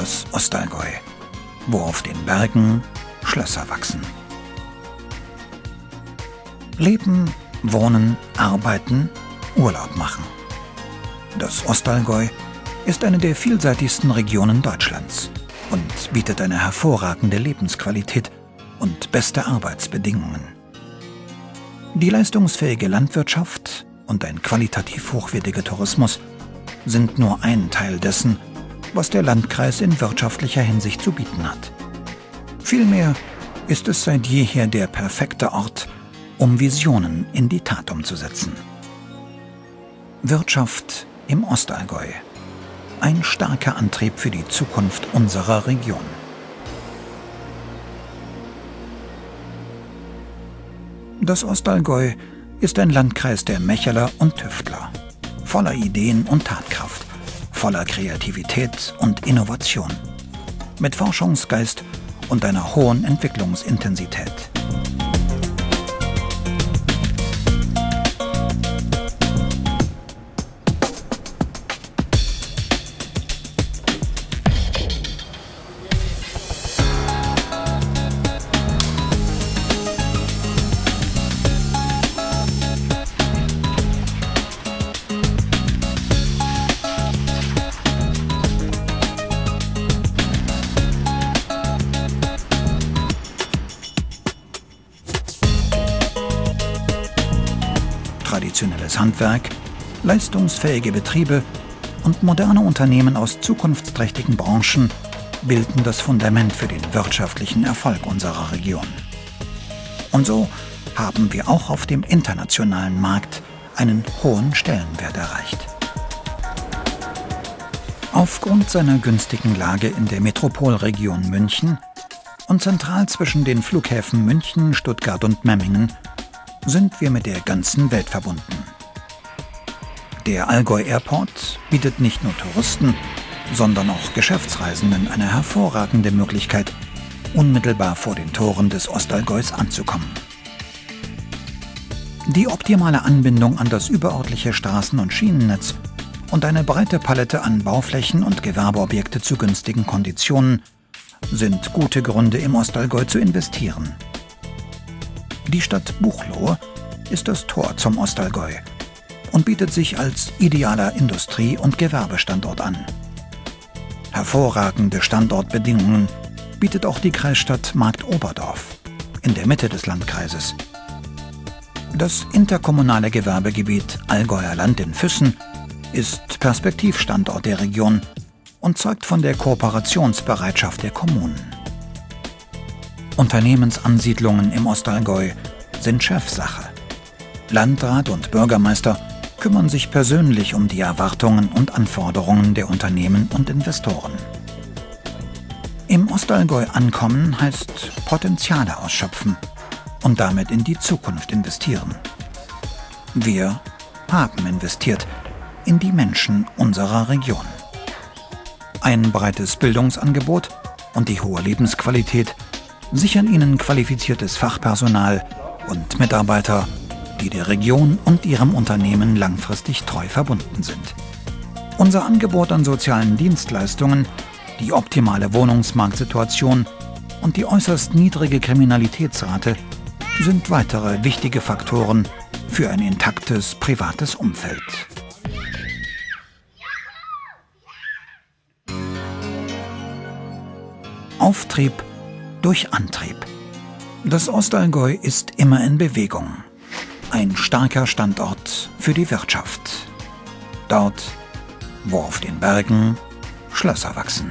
das Ostallgäu, wo auf den Bergen Schlösser wachsen. Leben, wohnen, arbeiten, Urlaub machen. Das Ostallgäu ist eine der vielseitigsten Regionen Deutschlands und bietet eine hervorragende Lebensqualität und beste Arbeitsbedingungen. Die leistungsfähige Landwirtschaft und ein qualitativ hochwertiger Tourismus sind nur ein Teil dessen, was der Landkreis in wirtschaftlicher Hinsicht zu bieten hat. Vielmehr ist es seit jeher der perfekte Ort, um Visionen in die Tat umzusetzen. Wirtschaft im Ostallgäu. Ein starker Antrieb für die Zukunft unserer Region. Das Ostallgäu ist ein Landkreis der Mecheler und Tüftler, voller Ideen und Tatkraft, voller Kreativität und Innovation, mit Forschungsgeist und einer hohen Entwicklungsintensität. Traditionelles Handwerk, leistungsfähige Betriebe und moderne Unternehmen aus zukunftsträchtigen Branchen bilden das Fundament für den wirtschaftlichen Erfolg unserer Region. Und so haben wir auch auf dem internationalen Markt einen hohen Stellenwert erreicht. Aufgrund seiner günstigen Lage in der Metropolregion München und zentral zwischen den Flughäfen München, Stuttgart und Memmingen sind wir mit der ganzen Welt verbunden. Der Allgäu Airport bietet nicht nur Touristen, sondern auch Geschäftsreisenden eine hervorragende Möglichkeit, unmittelbar vor den Toren des Ostallgäus anzukommen. Die optimale Anbindung an das überörtliche Straßen- und Schienennetz und eine breite Palette an Bauflächen und Gewerbeobjekte zu günstigen Konditionen sind gute Gründe, im Ostallgäu zu investieren. Die Stadt Buchloe ist das Tor zum Ostallgäu und bietet sich als idealer Industrie- und Gewerbestandort an. Hervorragende Standortbedingungen bietet auch die Kreisstadt Marktoberdorf in der Mitte des Landkreises. Das interkommunale Gewerbegebiet Allgäuer Land in Füssen ist Perspektivstandort der Region und zeugt von der Kooperationsbereitschaft der Kommunen. Unternehmensansiedlungen im Ostallgäu sind Chefsache. Landrat und Bürgermeister kümmern sich persönlich um die Erwartungen und Anforderungen der Unternehmen und Investoren. Im Ostallgäu ankommen heißt Potenziale ausschöpfen und damit in die Zukunft investieren. Wir haben investiert in die Menschen unserer Region. Ein breites Bildungsangebot und die hohe Lebensqualität sichern ihnen qualifiziertes Fachpersonal und Mitarbeiter, die der Region und ihrem Unternehmen langfristig treu verbunden sind. Unser Angebot an sozialen Dienstleistungen, die optimale Wohnungsmarktsituation und die äußerst niedrige Kriminalitätsrate sind weitere wichtige Faktoren für ein intaktes privates Umfeld. Auftrieb durch Antrieb. Das Ostallgäu ist immer in Bewegung. Ein starker Standort für die Wirtschaft. Dort, wo auf den Bergen Schlösser wachsen.